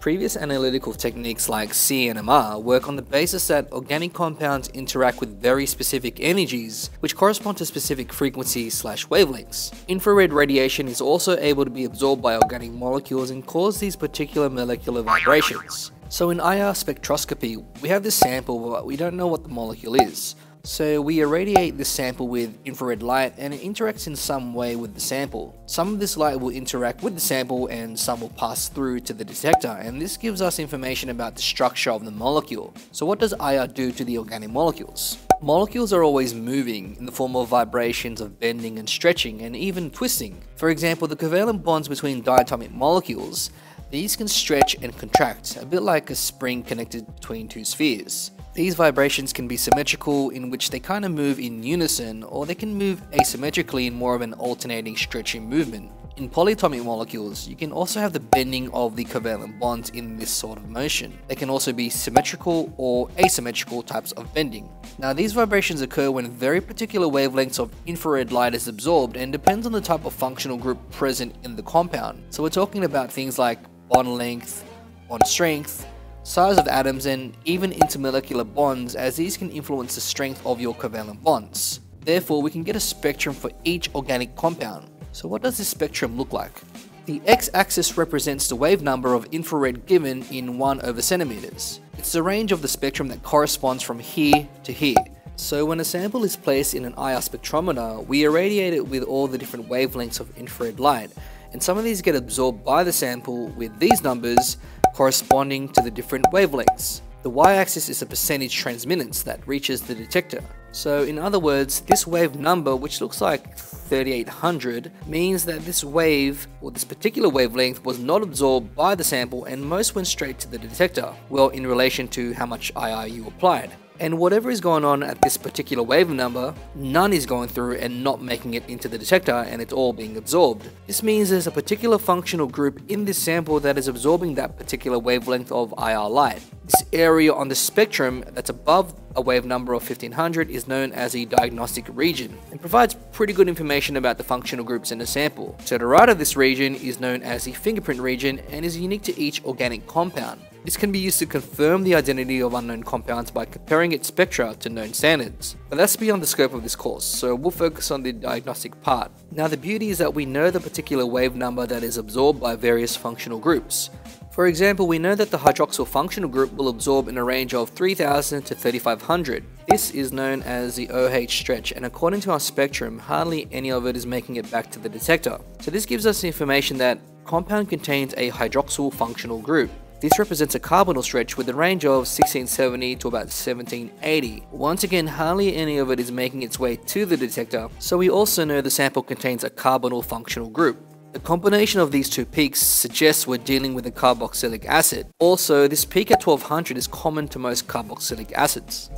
Previous analytical techniques like CNMR work on the basis that organic compounds interact with very specific energies, which correspond to specific frequencies slash wavelengths. Infrared radiation is also able to be absorbed by organic molecules and cause these particular molecular vibrations. So in IR spectroscopy, we have this sample but we don't know what the molecule is. So we irradiate this sample with infrared light and it interacts in some way with the sample. Some of this light will interact with the sample and some will pass through to the detector and this gives us information about the structure of the molecule. So what does IR do to the organic molecules? Molecules are always moving in the form of vibrations of bending and stretching and even twisting. For example, the covalent bonds between diatomic molecules these can stretch and contract, a bit like a spring connected between two spheres. These vibrations can be symmetrical in which they kind of move in unison or they can move asymmetrically in more of an alternating stretching movement. In polyatomic molecules, you can also have the bending of the covalent bonds in this sort of motion. They can also be symmetrical or asymmetrical types of bending. Now these vibrations occur when very particular wavelengths of infrared light is absorbed and depends on the type of functional group present in the compound. So we're talking about things like bond length, bond strength, size of atoms, and even intermolecular bonds as these can influence the strength of your covalent bonds. Therefore, we can get a spectrum for each organic compound. So what does this spectrum look like? The x-axis represents the wave number of infrared given in 1 over centimeters. It's the range of the spectrum that corresponds from here to here. So when a sample is placed in an IR spectrometer, we irradiate it with all the different wavelengths of infrared light and some of these get absorbed by the sample with these numbers corresponding to the different wavelengths. The y-axis is the percentage transmittance that reaches the detector. So in other words, this wave number, which looks like 3800, means that this wave, or this particular wavelength, was not absorbed by the sample and most went straight to the detector, well in relation to how much IR you applied and whatever is going on at this particular wave number, none is going through and not making it into the detector and it's all being absorbed. This means there's a particular functional group in this sample that is absorbing that particular wavelength of IR light. This area on the spectrum that's above a wave number of 1500 is known as a diagnostic region and provides pretty good information about the functional groups in the sample. To the right of this region is known as the fingerprint region and is unique to each organic compound. This can be used to confirm the identity of unknown compounds by comparing its spectra to known standards. But that's beyond the scope of this course, so we'll focus on the diagnostic part. Now the beauty is that we know the particular wave number that is absorbed by various functional groups. For example, we know that the hydroxyl functional group will absorb in a range of 3000 to 3500. This is known as the OH stretch and according to our spectrum, hardly any of it is making it back to the detector. So this gives us information that compound contains a hydroxyl functional group. This represents a carbonyl stretch with a range of 1670 to about 1780. Once again, hardly any of it is making its way to the detector, so we also know the sample contains a carbonyl functional group. The combination of these two peaks suggests we're dealing with a carboxylic acid. Also, this peak at 1200 is common to most carboxylic acids.